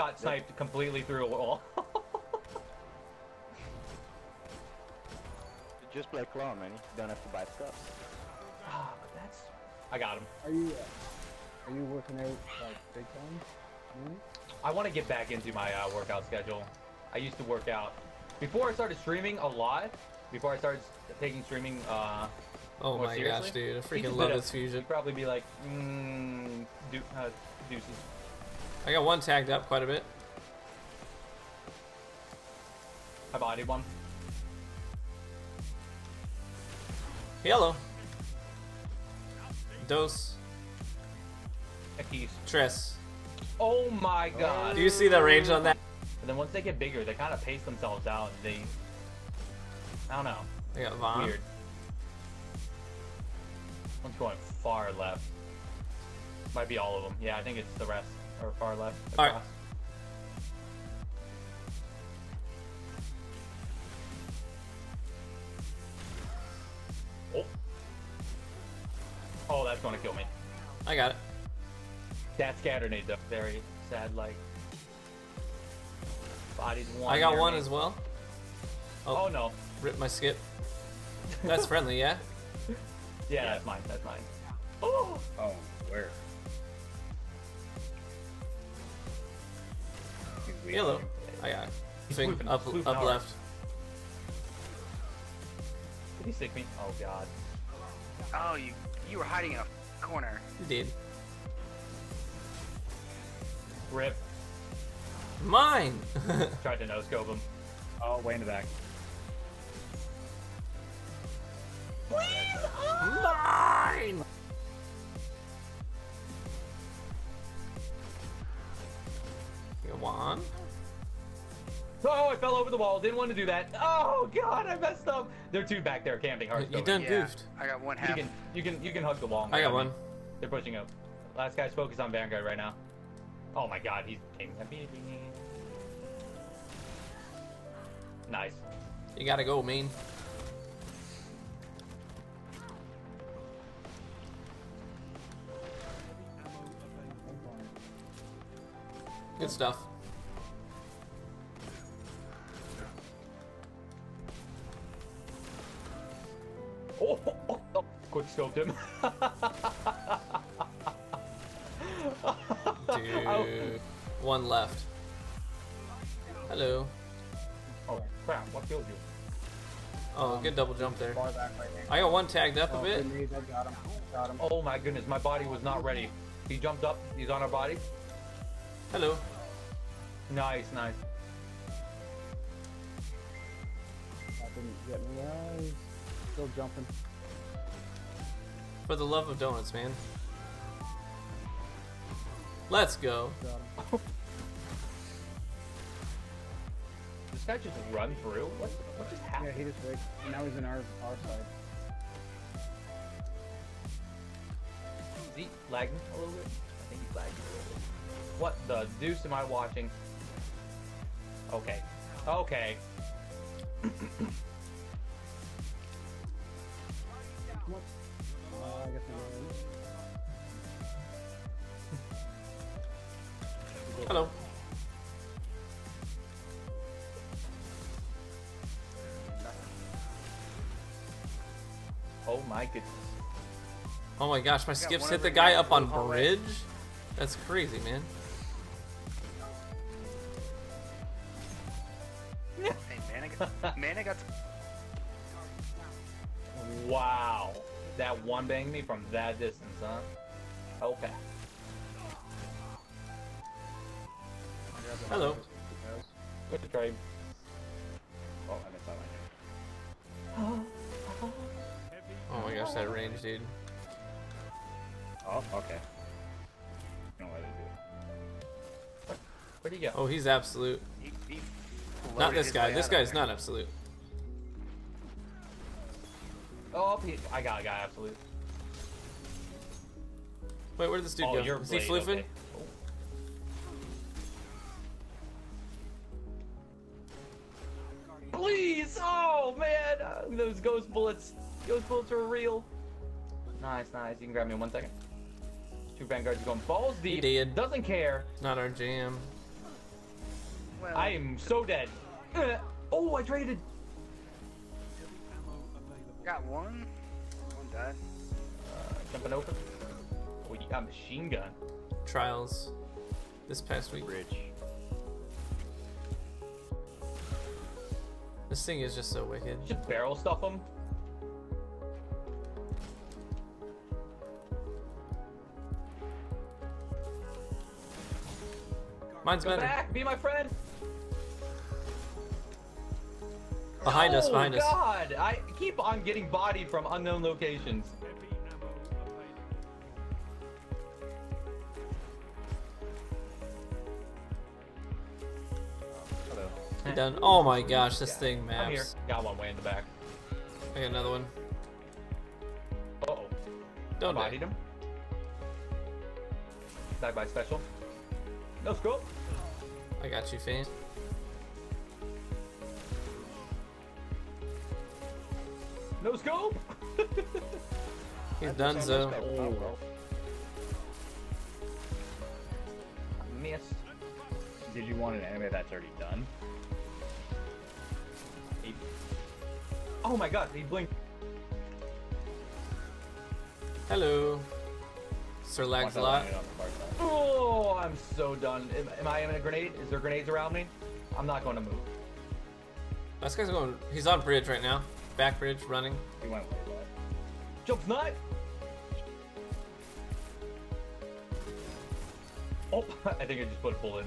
got sniped completely through a wall. Just play clone, man. You don't have to buy stuff. Ah, but that's. I got him. Are you uh, are you working out like big time? Really? I want to get back into my uh, workout schedule. I used to work out before I started streaming a lot. Before I started taking streaming, uh, Oh more my seriously, gosh, dude! I you freaking just love this fusion. You'd probably be like, mm, do, uh, deuces. I got one tagged up quite a bit. I bodied one. Hello. Dos. Tres. Oh my god. Do you see the range on that? And then once they get bigger, they kind of pace themselves out. And they, I don't know, They got Vaughn. weird. One's going far left. Might be all of them. Yeah, I think it's the rest or far left. All right. Oh. Oh, that's gonna kill me. I got it. That scattered though. Very sad, like. Bodied one. I got one me. as well. Oh. oh no. Rip my skip. That's friendly, yeah. Yeah, that's mine. That's mine. Hello. I got it. Thing swooping- up, swooping up hard. left. Did he stick me? Oh god. Oh, you you were hiding in a corner. You did. Rip. Mine. Tried to no scope him. Oh, way in the back. Mine. Fell over the wall. Didn't want to do that. Oh god, I messed up. They're two back there camping hard. You done Yeah, goofed. I got one You half. can you can you can hug the wall. and I got one. They're pushing up. Last guy's focused on Vanguard right now. Oh my god, he's king. Nice. You gotta go, man. Good stuff. Quick scoped him. Dude. One left. Hello. Oh crap! What killed you? Oh, good double jump there. Right. I got one tagged up a Oh, bit. good I got him. Got him. Oh my goodness, my body was not ready. He jumped up. He's on our body. Hello. Nice, nice. That didn't get me. Uh, he's still jumping. For the love of donuts, man. Let's go. Got. This guy just run through. What? What just Yeah, happened? he just rigged. Now he's in our our side. Is he lagging a little bit? I think he's lagging a little bit. What the deuce am I watching? Okay. Okay. What? Uh, I guess I'm. Hello. Oh my goodness. Oh my gosh, my got skips hit the guy up on bridge? That's crazy, man. Hey, man, I got, man, I got. Wow. That one bang me from that distance, huh? Okay. Hello. Good to try. Oh, I missed that one. Oh my gosh, that range, dude. Oh, okay. No way to do it. Where'd he go? Oh, he's absolute. He, he Not this guy. This out of guy's there. not absolute. Oh, he, I got a guy absolute. Wait, where did this dude oh, go? you're Is he Blade, floofing? okay. Oh. Please! Oh man, uh, those ghost bullets. Ghost bullets are real. Nice, nice. You can grab me in one second. Two vanguards going balls deep. did. Doesn't care. Not our jam. Well, I am so dead. Oh, I traded. Got one. One died. Uh, jumping open. Oh, you got machine gun. Trials this past week. Bridge. This thing is just so wicked. Just barrel stuff them. Mine's Come better. back, be my friend. Behind us, oh, behind us. God, I keep on getting bodied from unknown locations. Hello. Done? Oh my gosh, this thing maps. I'm here. Got one way in the back. I got another one. Uh oh. Don't die. Bodied him. Back by special. No scope. I got you, Fane. No scope. He's done, so. Oh, well. Missed. Did you want an anime that's already done? He- Oh my god, he blinked. Hello. Sir Want Lags a lot. line it on the far side. Oh, I'm so done. Am, am I in a grenade? Is there grenades around me? I'm not going to move. This guy's going. He's on bridge right now. Back bridge, running. He went way back. Jump nut. Oh, I think I just put a pull in.